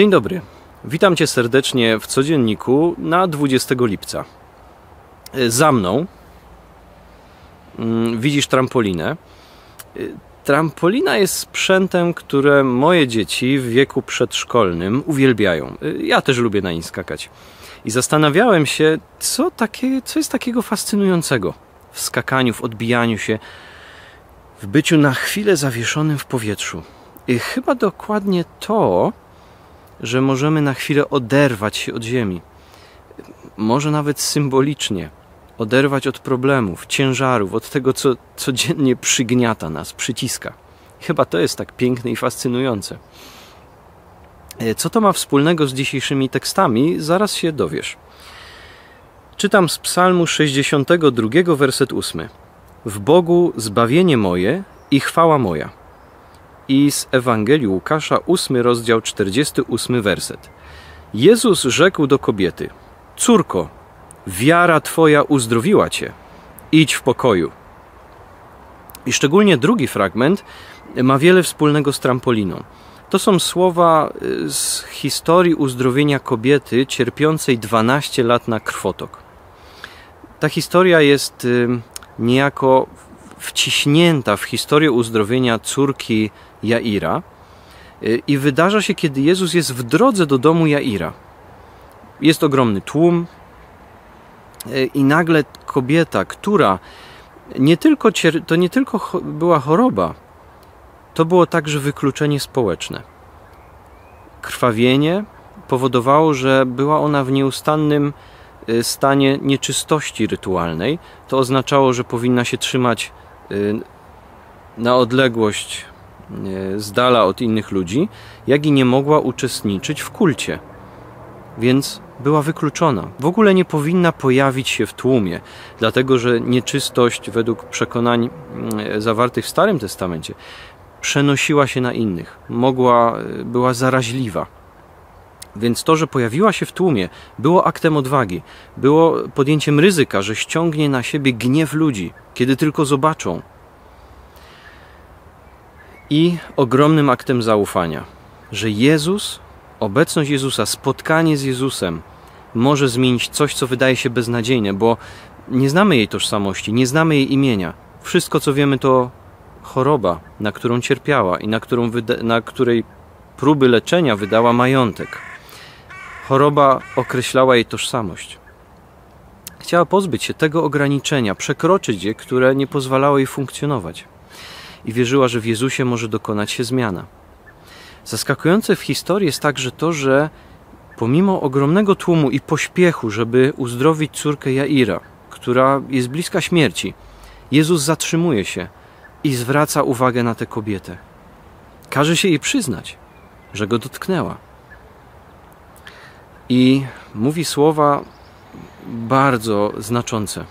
Dzień dobry. Witam Cię serdecznie w codzienniku na 20 lipca. Za mną mm, widzisz trampolinę. Trampolina jest sprzętem, które moje dzieci w wieku przedszkolnym uwielbiają. Ja też lubię na nim skakać. I zastanawiałem się, co, takie, co jest takiego fascynującego w skakaniu, w odbijaniu się, w byciu na chwilę zawieszonym w powietrzu. I chyba dokładnie to, że możemy na chwilę oderwać się od ziemi. Może nawet symbolicznie oderwać od problemów, ciężarów, od tego, co codziennie przygniata nas, przyciska. Chyba to jest tak piękne i fascynujące. E, co to ma wspólnego z dzisiejszymi tekstami, zaraz się dowiesz. Czytam z Psalmu 62, werset 8. W Bogu zbawienie moje i chwała moja i z Ewangelii Łukasza, 8 rozdział, 48 werset. Jezus rzekł do kobiety: Córko, wiara twoja uzdrowiła cię, idź w pokoju. I szczególnie drugi fragment ma wiele wspólnego z trampoliną. To są słowa y, z historii uzdrowienia kobiety cierpiącej 12 lat na krwotok. Ta historia jest y, niejako wciśnięta w historię uzdrowienia córki Jaira y, i wydarza się, kiedy Jezus jest w drodze do domu Jaira. Jest ogromny tłum y, i nagle kobieta, która nie tylko, to nie tylko była choroba, to było także wykluczenie społeczne. Krwawienie powodowało, że była ona w nieustannym y, stanie nieczystości rytualnej. To oznaczało, że powinna się trzymać na odległość z dala od innych ludzi, jak i nie mogła uczestniczyć w kulcie. Więc była wykluczona. W ogóle nie powinna pojawić się w tłumie, dlatego że nieczystość, według przekonań mm, zawartych w Starym Testamencie, przenosiła się na innych, mogła, była zaraźliwa. Więc to, że pojawiła się w tłumie, było aktem odwagi, było podjęciem ryzyka, że ściągnie na siebie gniew ludzi, kiedy tylko zobaczą, i ogromnym aktem zaufania, że Jezus, obecność Jezusa, spotkanie z Jezusem może zmienić coś, co wydaje się beznadziejne, bo nie znamy jej tożsamości, nie znamy jej imienia. Wszystko, co wiemy, to choroba, na którą cierpiała i na, którą na której próby leczenia wydała majątek. Choroba określała jej tożsamość. Chciała pozbyć się tego ograniczenia, przekroczyć je, które nie pozwalało jej funkcjonować i wierzyła, że w Jezusie może dokonać się zmiana. Zaskakujące w historii jest także to, że pomimo ogromnego tłumu i pośpiechu, żeby uzdrowić córkę Jaira, która jest bliska śmierci, Jezus zatrzymuje się i zwraca uwagę na tę kobietę. Każe się jej przyznać, że go dotknęła. I mówi słowa bardzo znaczące.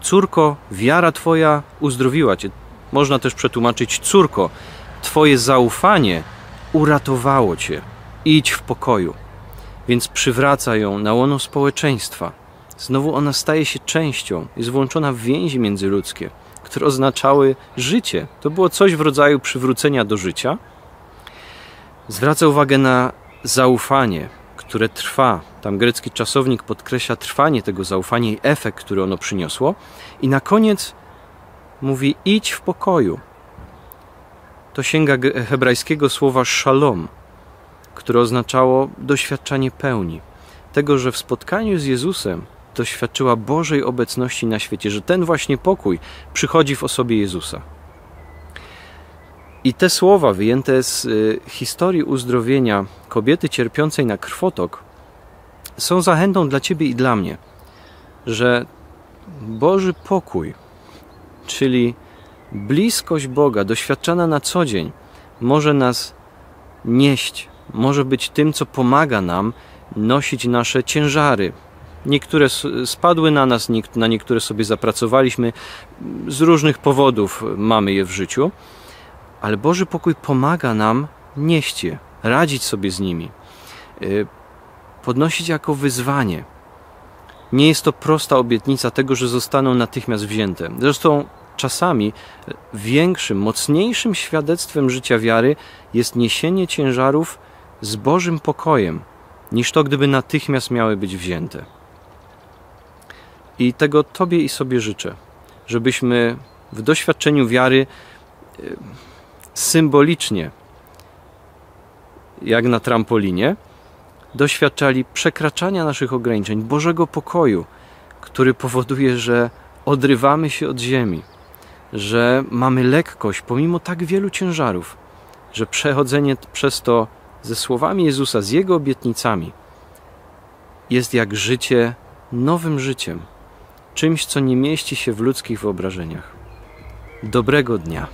Córko, wiara Twoja uzdrowiła Cię. Można też przetłumaczyć, córko, Twoje zaufanie uratowało Cię. Idź w pokoju. Więc przywraca ją na łono społeczeństwa. Znowu ona staje się częścią, jest włączona w więzi międzyludzkie, które oznaczały życie. To było coś w rodzaju przywrócenia do życia. Zwraca uwagę na zaufanie, które trwa. Tam grecki czasownik podkreśla trwanie tego zaufania i efekt, który ono przyniosło. I na koniec mówi: idź w pokoju. To sięga hebrajskiego słowa shalom, które oznaczało doświadczanie pełni. Tego, że w spotkaniu z Jezusem doświadczyła Bożej obecności na świecie, że ten właśnie pokój przychodzi w osobie Jezusa. I te słowa wyjęte z y, historii uzdrowienia kobiety cierpiącej na krwotok są zachętą dla Ciebie i dla mnie, że Boży pokój, czyli bliskość Boga, doświadczana na co dzień, może nas nieść, może być tym, co pomaga nam nosić nasze ciężary. Niektóre spadły na nas, na niektóre sobie zapracowaliśmy, z różnych powodów mamy je w życiu ale Boży pokój pomaga nam nieść je, radzić sobie z nimi, y, podnosić jako wyzwanie. Nie jest to prosta obietnica tego, że zostaną natychmiast wzięte. Zresztą czasami większym, mocniejszym świadectwem życia wiary jest niesienie ciężarów z Bożym pokojem, niż to, gdyby natychmiast miały być wzięte. I tego Tobie i sobie życzę, żebyśmy w doświadczeniu wiary y, symbolicznie, jak na trampolinie, doświadczali przekraczania naszych ograniczeń, Bożego pokoju, który powoduje, że odrywamy się od ziemi, że mamy lekkość pomimo tak wielu ciężarów, że przechodzenie przez to ze słowami Jezusa, z Jego obietnicami, jest jak życie nowym życiem, czymś, co nie mieści się w ludzkich wyobrażeniach. Dobrego dnia.